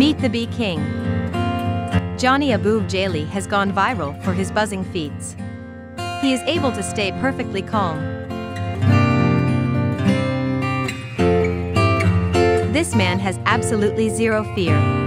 Meet the Bee King. Johnny Abu Jaili has gone viral for his buzzing feats. He is able to stay perfectly calm. This man has absolutely zero fear.